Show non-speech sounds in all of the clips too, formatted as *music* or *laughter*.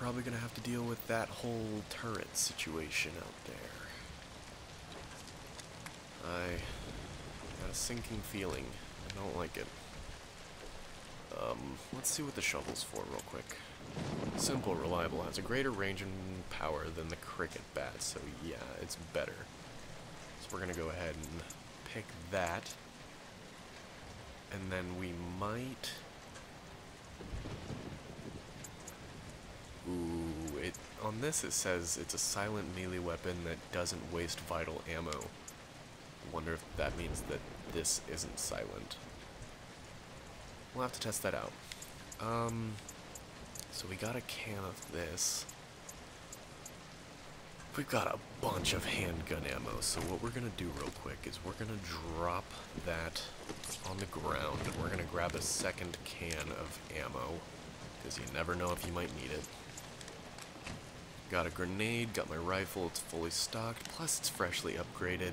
probably going to have to deal with that whole turret situation out there. I got a sinking feeling. I don't like it. Um, let's see what the shovel's for real quick. Simple, reliable, has a greater range and power than the cricket bat, so yeah, it's better. So we're gonna go ahead and pick that. And then we might... Ooh, it, this it says it's a silent melee weapon that doesn't waste vital ammo. Wonder if that means that this isn't silent. We'll have to test that out. Um, so we got a can of this. We've got a bunch of handgun ammo, so what we're gonna do real quick is we're gonna drop that on the ground, and we're gonna grab a second can of ammo, because you never know if you might need it. Got a grenade, got my rifle, it's fully stocked, plus it's freshly upgraded.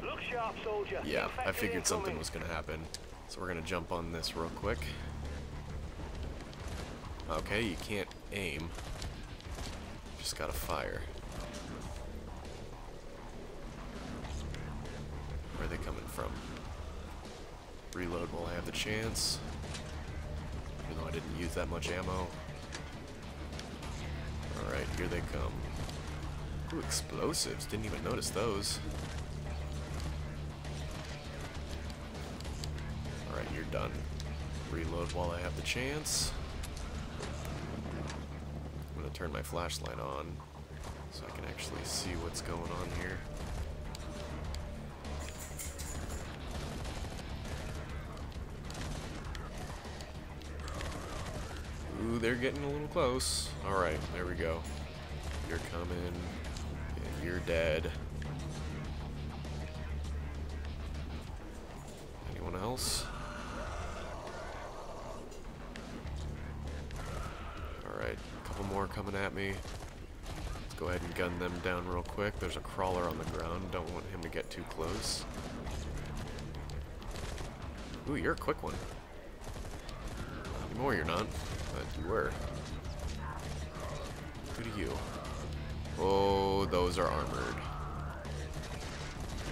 Look sharp, soldier. Yeah, I figured something was gonna happen. So we're gonna jump on this real quick. Okay, you can't aim. Just gotta fire. Where are they coming from? Reload while I have the chance. Even though I didn't use that much ammo. Alright, here they come. Ooh, explosives. Didn't even notice those. Alright, you're done. Reload while I have the chance. I'm gonna turn my flashlight on so I can actually see what's going on here. Ooh, they're getting a little close. Alright, there we go. You're coming, and you're dead. Anyone else? Alright, a couple more coming at me. Let's go ahead and gun them down real quick. There's a crawler on the ground. Don't want him to get too close. Ooh, you're a quick one. Anymore you're not, but you were. Who do you? Oh, those are armored.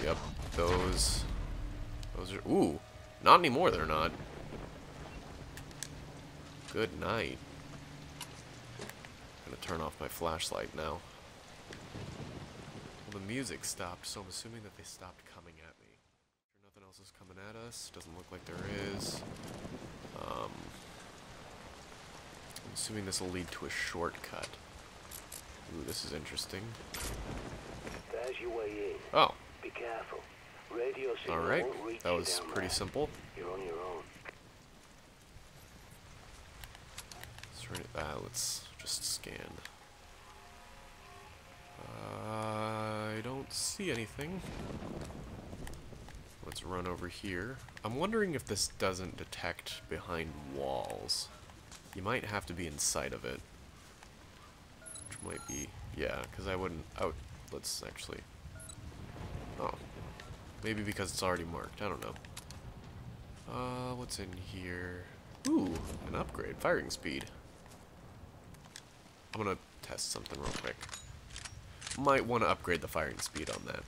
Yep, those. Those are. Ooh, not anymore. They're not. Good night. I'm gonna turn off my flashlight now. Well, the music stopped, so I'm assuming that they stopped coming at me. Nothing else is coming at us. Doesn't look like there is. Um, I'm assuming this will lead to a shortcut. Ooh, this is interesting. There's your way in. Oh, Be careful. Radio signal alright. won't reach That was pretty there. simple. You're on your own. Let's, uh, let's just scan. I don't see anything. Let's run over here. I'm wondering if this doesn't detect behind walls. You might have to be inside of it. Might be... Yeah, because I wouldn't... Oh, let's actually... Oh. Maybe because it's already marked. I don't know. Uh, what's in here? Ooh, an upgrade. Firing speed. I'm gonna test something real quick. Might want to upgrade the firing speed on that.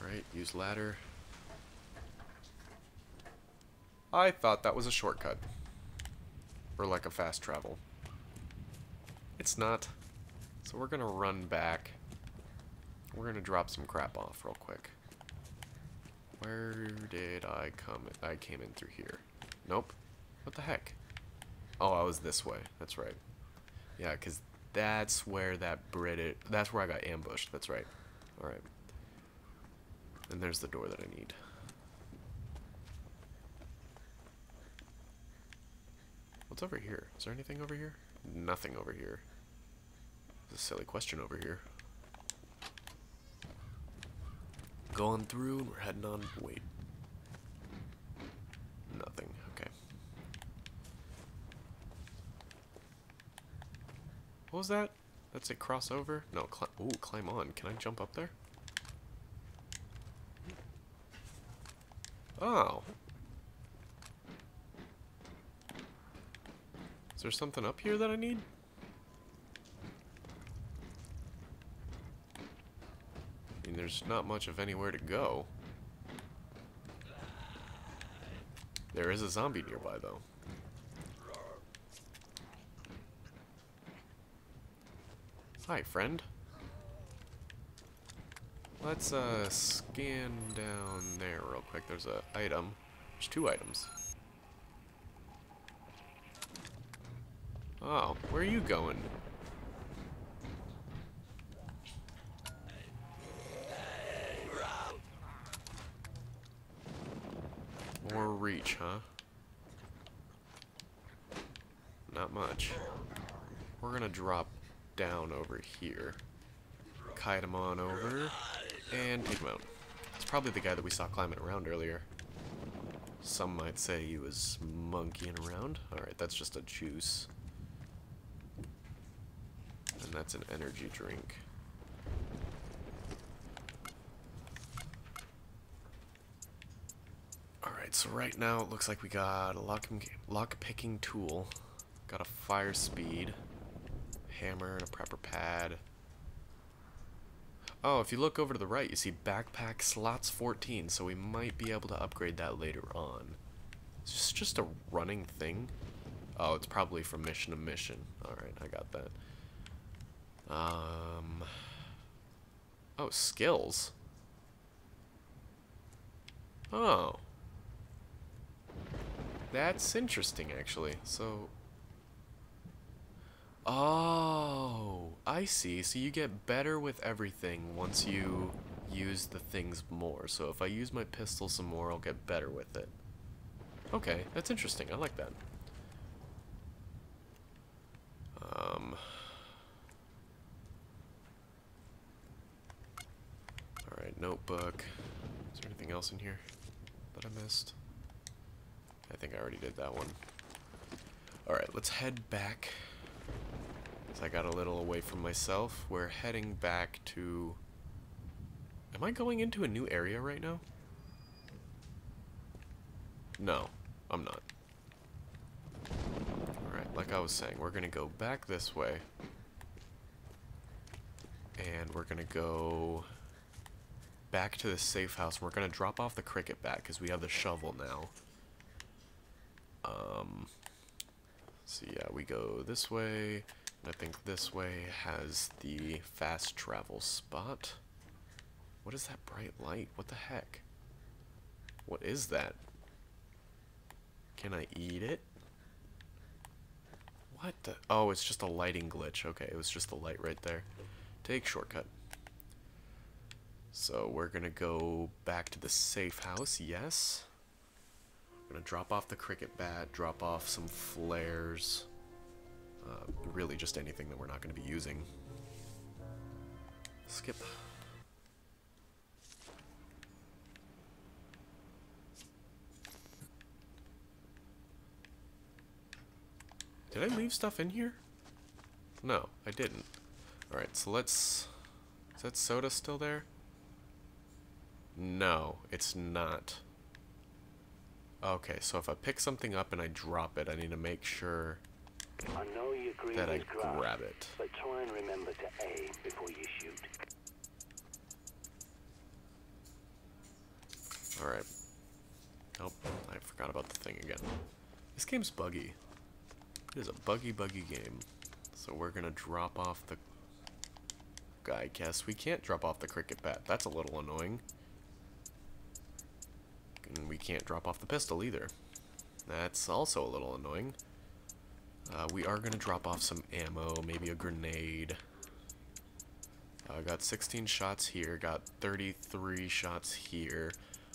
Alright, use ladder. I thought that was a shortcut. Or like a fast travel. It's not. So we're gonna run back. We're gonna drop some crap off real quick. Where did I come? I came in through here. Nope. What the heck? Oh, I was this way. That's right. Yeah, because that's where that British... That's where I got ambushed. That's right. Alright. And there's the door that I need. What's over here? Is there anything over here? Nothing over here. It's a silly question over here. Going through, and we're heading on. Wait. Nothing. Okay. What was that? That's a crossover? No, ooh, climb on. Can I jump up there? Oh. There something up here that I need? I mean, there's not much of anywhere to go. There is a zombie nearby, though. Hi, friend. Let's uh, scan down there real quick. There's a item. There's two items. Oh, where are you going? More reach, huh? Not much. We're gonna drop down over here. Kite him on over, and take him out. It's probably the guy that we saw climbing around earlier. Some might say he was monkeying around. Alright, that's just a juice. And that's an energy drink. Alright, so right now it looks like we got a lock, lock picking tool. Got a fire speed. Hammer and a prepper pad. Oh, if you look over to the right, you see backpack slots 14, so we might be able to upgrade that later on. Is this just a running thing? Oh, it's probably from mission to mission. Alright, I got that. Um... Oh, skills? Oh. That's interesting, actually. So... Oh, I see. So you get better with everything once you use the things more. So if I use my pistol some more, I'll get better with it. Okay, that's interesting. I like that. Um... Alright, notebook. Is there anything else in here that I missed? I think I already did that one. Alright, let's head back. So I got a little away from myself. We're heading back to... Am I going into a new area right now? No, I'm not. Alright, like I was saying, we're gonna go back this way. And we're gonna go back to the safe house. We're gonna drop off the cricket bat because we have the shovel now. Um, so yeah, we go this way. I think this way has the fast travel spot. What is that bright light? What the heck? What is that? Can I eat it? What the? Oh, it's just a lighting glitch. Okay, it was just the light right there. Take shortcut. So we're gonna go back to the safe house, yes. I'm gonna drop off the cricket bat, drop off some flares. Uh, really just anything that we're not gonna be using. Skip. Did I leave stuff in here? No, I didn't. Alright, so let's... Is that soda still there? No, it's not. Okay, so if I pick something up and I drop it, I need to make sure I know you agree that I Graf, grab it. but try and remember to aim before you shoot. Alright. Nope, I forgot about the thing again. This game's buggy. It is a buggy, buggy game. So we're gonna drop off the... I guess we can't drop off the cricket bat. That's a little annoying. And we can't drop off the pistol either. That's also a little annoying. Uh, we are gonna drop off some ammo, maybe a grenade. I uh, got 16 shots here, got 33 shots here.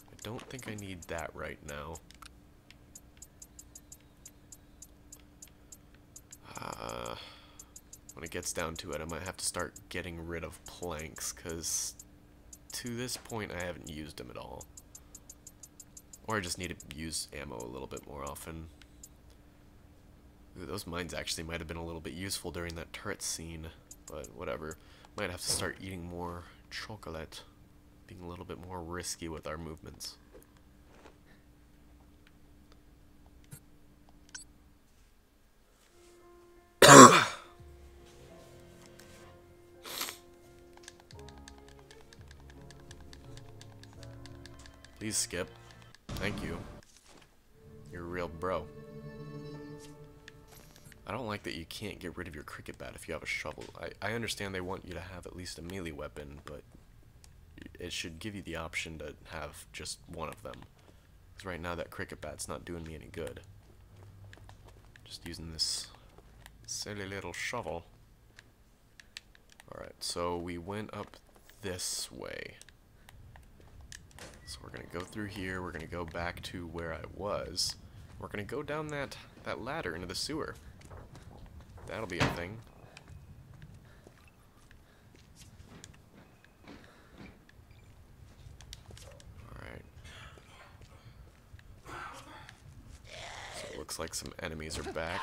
I don't think I need that right now. Uh, when it gets down to it, I might have to start getting rid of planks, because to this point I haven't used them at all. Or I just need to use ammo a little bit more often. Ooh, those mines actually might have been a little bit useful during that turret scene, but whatever. Might have to start eating more chocolate, being a little bit more risky with our movements. *coughs* Please skip. Thank you. You're a real bro. I don't like that you can't get rid of your cricket bat if you have a shovel. I, I understand they want you to have at least a melee weapon, but it should give you the option to have just one of them. Because right now that cricket bat's not doing me any good. Just using this silly little shovel. Alright, so we went up this way. So we're going to go through here, we're going to go back to where I was. We're going to go down that, that ladder into the sewer. That'll be a thing. Alright. So it looks like some enemies are back.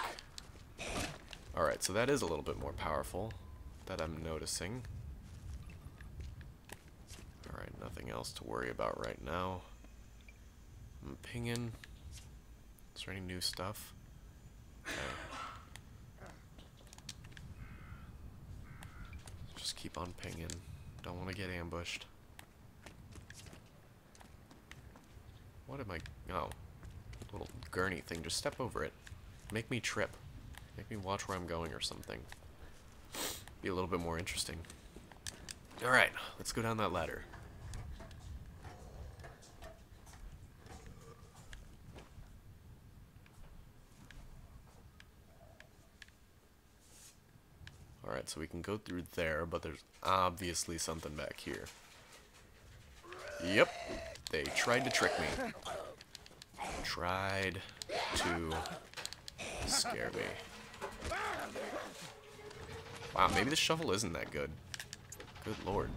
Alright, so that is a little bit more powerful that I'm noticing. Alright, nothing else to worry about right now. I'm pinging. Is there any new stuff? Okay. Just keep on pinging. Don't want to get ambushed. What am I... Oh. Little gurney thing. Just step over it. Make me trip. Make me watch where I'm going or something. Be a little bit more interesting. Alright, let's go down that ladder. So we can go through there, but there's obviously something back here. Yep, they tried to trick me. Tried to scare me. Wow, maybe the shovel isn't that good. Good lord.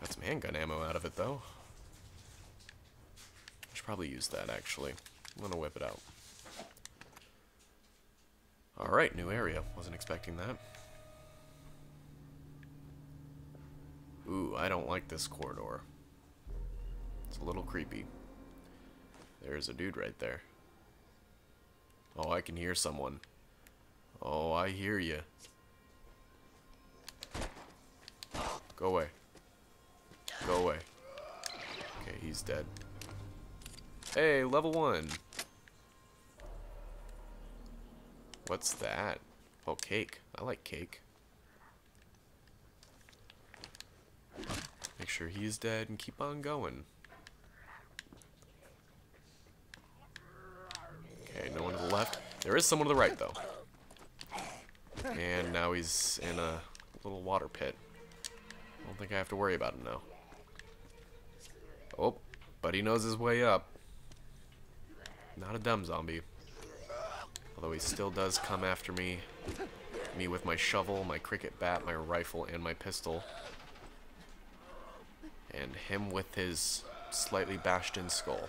Got some handgun ammo out of it, though. I should probably use that, actually. I'm gonna whip it out. Alright, new area. Wasn't expecting that. I don't like this corridor. It's a little creepy. There's a dude right there. Oh, I can hear someone. Oh, I hear you. Go away. Go away. Okay, he's dead. Hey, level one. What's that? Oh, cake. I like cake. Make sure he's dead and keep on going. Okay, no one to the left. There is someone to the right, though. And now he's in a little water pit. I don't think I have to worry about him now. Oh, but he knows his way up. Not a dumb zombie. Although he still does come after me. Me with my shovel, my cricket bat, my rifle, and my pistol. And him with his slightly bashed in skull.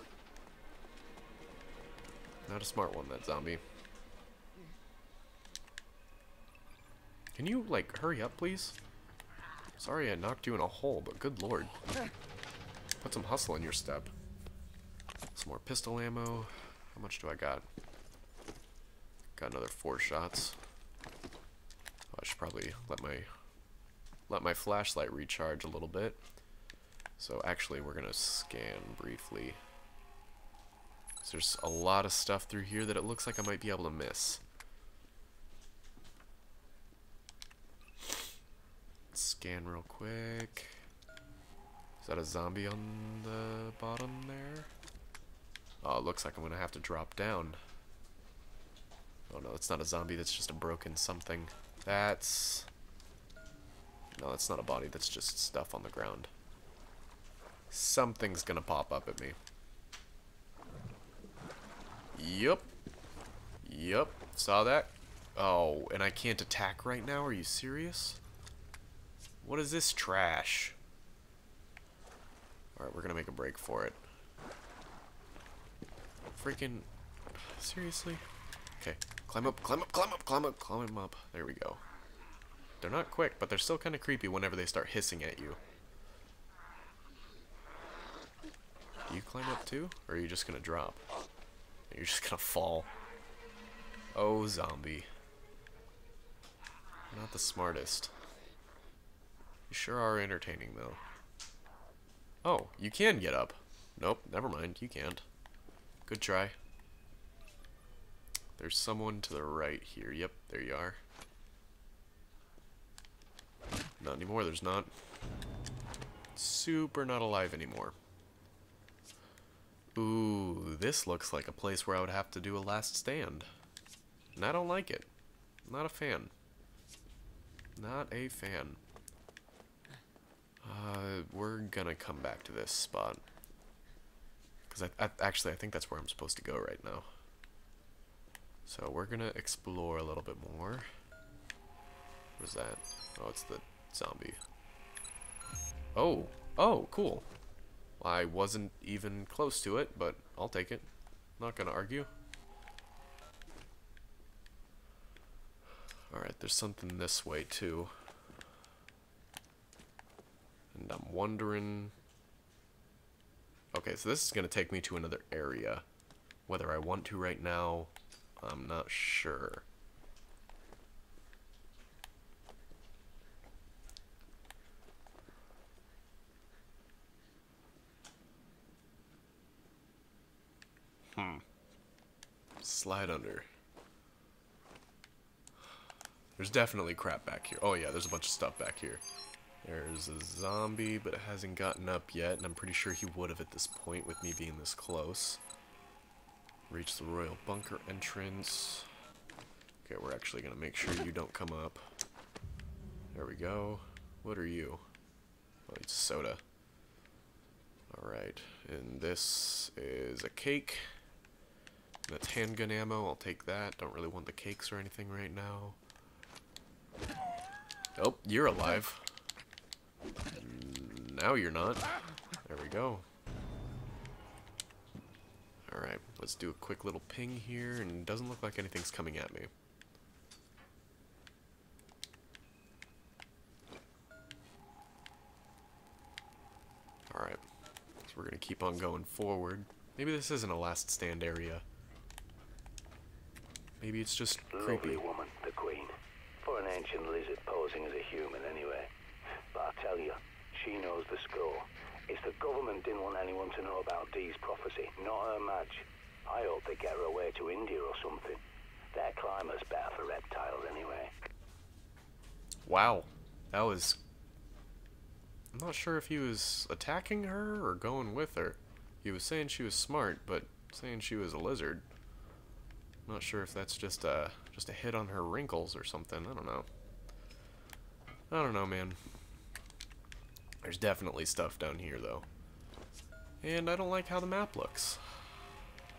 Not a smart one, that zombie. Can you, like, hurry up, please? Sorry I knocked you in a hole, but good lord. Put some hustle in your step. Some more pistol ammo. How much do I got? Got another four shots. Oh, I should probably let my let my flashlight recharge a little bit. So actually, we're gonna scan briefly. There's a lot of stuff through here that it looks like I might be able to miss. Scan real quick. Is that a zombie on the bottom there? Oh, it looks like I'm gonna have to drop down. Oh no, it's not a zombie, that's just a broken something. That's... No, that's not a body, that's just stuff on the ground. Something's gonna pop up at me. Yup. Yup. Saw that? Oh, and I can't attack right now? Are you serious? What is this trash? Alright, we're gonna make a break for it. Freaking... Seriously? Okay. Climb up, climb up, climb up, climb up, climb up. There we go. They're not quick, but they're still kind of creepy whenever they start hissing at you. Do you climb up too? Or are you just gonna drop? You're just gonna fall. Oh, zombie. Not the smartest. You sure are entertaining, though. Oh, you can get up. Nope, never mind. You can't. Good try. There's someone to the right here. Yep, there you are. Not anymore, there's not. Super not alive anymore. Ooh, this looks like a place where I would have to do a last stand. And I don't like it. Not a fan. Not a fan. Uh, we're gonna come back to this spot. Because I, I, actually, I think that's where I'm supposed to go right now. So we're gonna explore a little bit more. What is that? Oh, it's the zombie. Oh, oh, cool. I wasn't even close to it, but I'll take it. Not gonna argue. Alright, there's something this way too. And I'm wondering... Okay, so this is gonna take me to another area. Whether I want to right now, I'm not sure. Hmm. Slide under. There's definitely crap back here. Oh yeah, there's a bunch of stuff back here. There's a zombie, but it hasn't gotten up yet, and I'm pretty sure he would have at this point with me being this close. Reach the royal bunker entrance. Okay, we're actually going to make sure you don't come up. There we go. What are you? Oh, it's soda. Alright, and this is a cake. That's handgun ammo, I'll take that. Don't really want the cakes or anything right now. Oh, you're alive. Now you're not. There we go. Alright, let's do a quick little ping here, and doesn't look like anything's coming at me. Alright, so we're gonna keep on going forward. Maybe this isn't a last stand area. Maybe it's just creepy. Lovely woman, the Queen. For an ancient lizard posing as a human, anyway. But I tell you, she knows the score. It's the government didn't want anyone to know about Dee's prophecy, not her match. I hope they get her away to India or something. Their climate's better for reptiles, anyway. Wow, that was... I'm not sure if he was attacking her or going with her. He was saying she was smart, but saying she was a lizard. Not sure if that's just a just a hit on her wrinkles or something. I don't know. I don't know, man. There's definitely stuff down here, though. And I don't like how the map looks.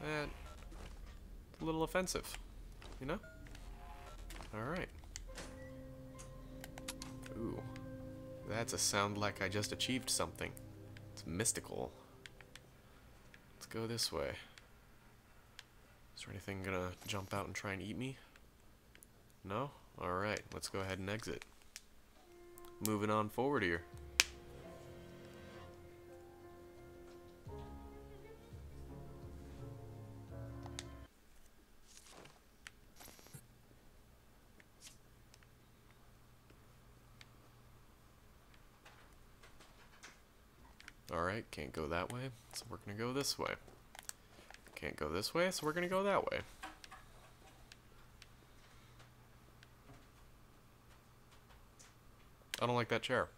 That's a little offensive, you know? Alright. Ooh. That's a sound like I just achieved something. It's mystical. Let's go this way. Is there anything gonna jump out and try and eat me? No? Alright, let's go ahead and exit. Moving on forward here. Alright, can't go that way, so we're gonna go this way. Can't go this way, so we're gonna go that way. I don't like that chair.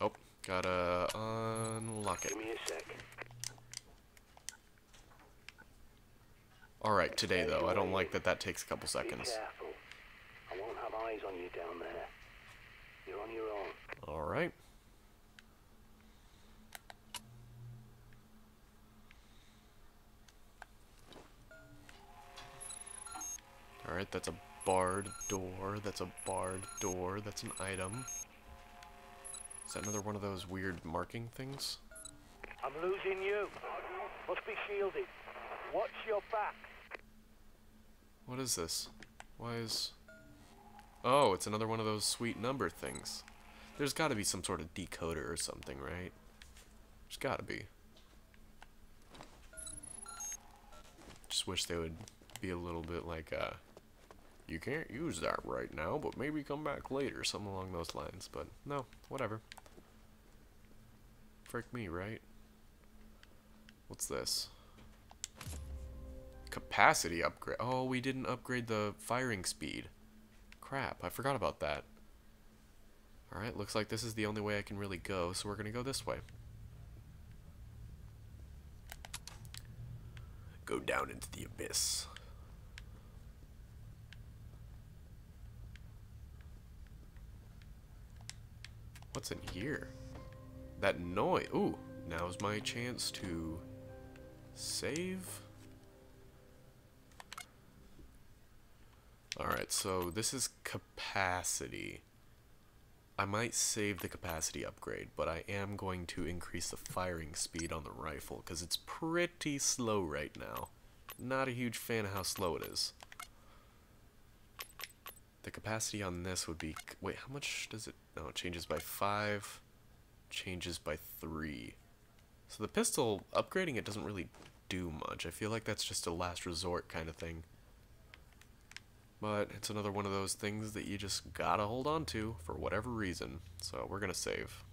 Oh, gotta unlock it. Give me a sec. Alright, today though, I don't like that that takes a couple seconds. Be seconds. careful. Alright, that's a barred door. That's a barred door. That's an item. Is that another one of those weird marking things? I'm losing you. Must be shielded. Watch your back. What is this? Why is... Oh, it's another one of those sweet number things. There's gotta be some sort of decoder or something, right? There's gotta be. Just wish they would be a little bit like, uh... You can't use that right now, but maybe come back later, something along those lines. But, no, whatever. frick me, right? What's this? Capacity upgrade. Oh, we didn't upgrade the firing speed. Crap, I forgot about that. Alright, looks like this is the only way I can really go, so we're going to go this way. Go down into the abyss. What's in here? That noise. Ooh, now's my chance to save. Alright, so this is capacity. I might save the capacity upgrade, but I am going to increase the firing speed on the rifle, because it's pretty slow right now. Not a huge fan of how slow it is. The capacity on this would be... Wait, how much does it... No, it changes by 5, changes by 3. So the pistol, upgrading it doesn't really do much. I feel like that's just a last resort kind of thing. But it's another one of those things that you just gotta hold on to for whatever reason. So we're gonna save.